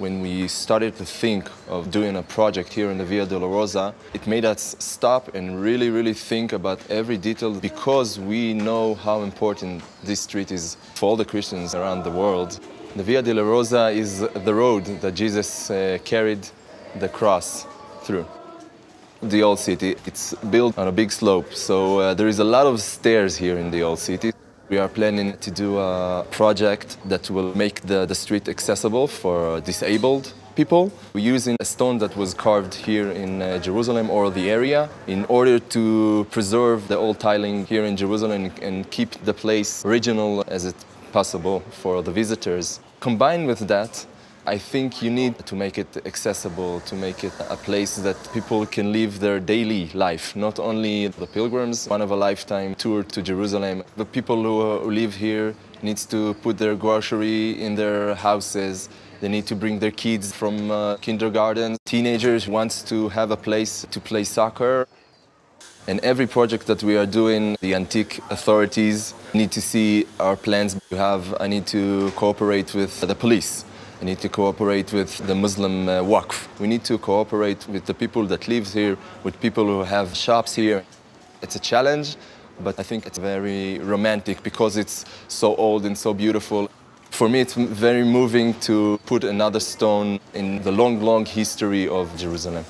When we started to think of doing a project here in the Via Dolorosa, it made us stop and really, really think about every detail because we know how important this street is for all the Christians around the world. The Via Dolorosa is the road that Jesus uh, carried the cross through. The old city, it's built on a big slope, so uh, there is a lot of stairs here in the old city. We are planning to do a project that will make the, the street accessible for disabled people. We're using a stone that was carved here in uh, Jerusalem or the area in order to preserve the old tiling here in Jerusalem and keep the place original as it's possible for the visitors. Combined with that, I think you need to make it accessible, to make it a place that people can live their daily life, not only the pilgrims, one of a lifetime tour to Jerusalem. The people who live here needs to put their grocery in their houses. They need to bring their kids from uh, kindergarten. Teenagers wants to have a place to play soccer. And every project that we are doing, the antique authorities need to see our plans. We have, I need to cooperate with the police we need to cooperate with the Muslim uh, Waqf. We need to cooperate with the people that live here, with people who have shops here. It's a challenge, but I think it's very romantic because it's so old and so beautiful. For me, it's very moving to put another stone in the long, long history of Jerusalem.